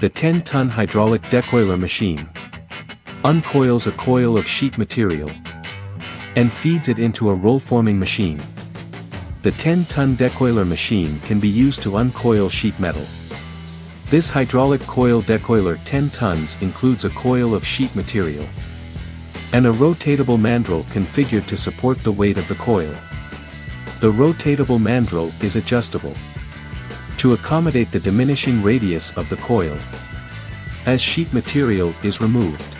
The 10-ton hydraulic decoiler machine uncoils a coil of sheet material and feeds it into a roll-forming machine. The 10-ton decoiler machine can be used to uncoil sheet metal. This hydraulic coil decoiler 10 tons includes a coil of sheet material and a rotatable mandrel configured to support the weight of the coil. The rotatable mandrel is adjustable to accommodate the diminishing radius of the coil as sheet material is removed.